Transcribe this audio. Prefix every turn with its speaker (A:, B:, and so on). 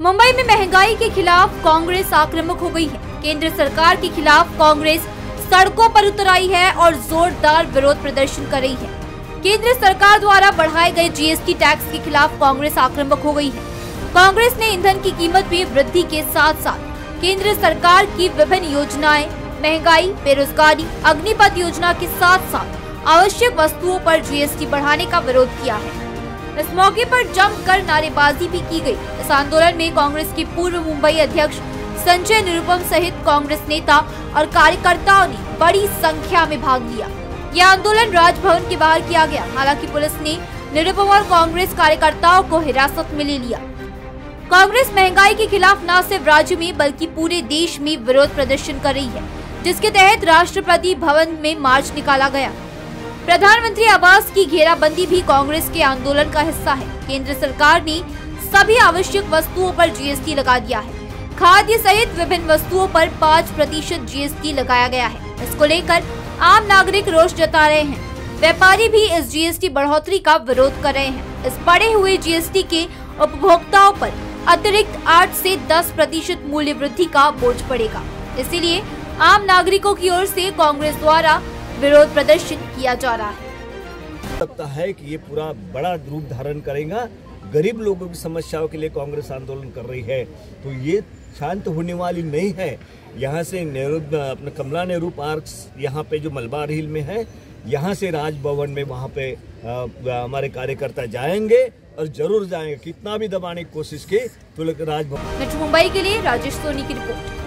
A: मुंबई में महँगाई के खिलाफ कांग्रेस आक्रामक हो गई है। केंद्र सरकार के खिलाफ कांग्रेस सड़कों पर उतर आई है और जोरदार विरोध प्रदर्शन कर रही है। केंद्र सरकार द्वारा बढ़ाए गए जीएसटी टैक्स के खिलाफ कांग्रेस आक्रामक हो गई है। कांग्रेस ने ईंधन की कीमत में वृद्धि के साथ साथ केंद्र सरकार की विभिन्न योजनाएँ, महँगाई, बेरोजगारी, अग्निपथ योजना के साथ साथ आवश्यक वस्तुओं पर जीएसटी बढ़ाने का विरोध किया है। इस मौके पर जमकर नारेबाजी भी की गई। इस आंदोलन में कांग्रेस के पूर्व मुंबई अध्यक्ष संजय निरुपम सहित कांग्रेस नेता और कार्यकर्ताओं ने बड़ी संख्या में भाग लिया। यह आंदोलन राजभवन के बाहर किया गया, हालाँकि पुलिस ने निरुपम और कांग्रेस कार्यकर्ताओं को हिरासत में ले लिया। कांग्रेस महँगाई के खिलाफ न सिर्फ़ राज्य में, बल्कि पूरे देश में विरोध प्रदर्शन कर रही है, जिसके तहत राष्ट्रपति भवन में मार्च निकाला गया। प्रधानमंत्री आवास की घेराबंदी भी कांग्रेस के आंदोलन का हिस्सा है। केंद्र सरकार ने सभी आवश्यक वस्तुओं पर जीएसटी लगा दिया है। खाद्य सहित विभिन्न वस्तुओं पर पाँच प्रतिशत जीएसटी लगाया गया है। इसको लेकर आम नागरिक रोष जता रहे हैं। व्यापारी भी इस जीएसटी बढ़ोतरी का विरोध कर रहे हैं। इस बढ़े हुए जीएसटी के उपभोक्ताओं पर अतिरिक्त 8 से 10 प्रतिशत मूल्य वृद्धि का बोझ पड़ेगा। इसीलिए आम नागरिकों की ओर से कांग्रेस द्वारा विरोध प्रदर्शन किया जा रहा है।
B: लगता है कि ये पूरा बड़ा रूप धारण करेगा। गरीब लोगों की समस्याओं के लिए कांग्रेस आंदोलन कर रही है। तो ये शांत होने वाली नहीं है। यहाँ से नेहरू अपना कमला नेहरू पार्क यहाँ पे जो मलबार हिल में है यहाँ से राजभवन में वहाँ पे हमारे कार्यकर्ता जाएँगे और ज़रूर जाएँगे। कितना भी दबाने की कोशिश की तो राजभवन
A: मुंबई के लिए राजेश सोनी की रिपोर्ट।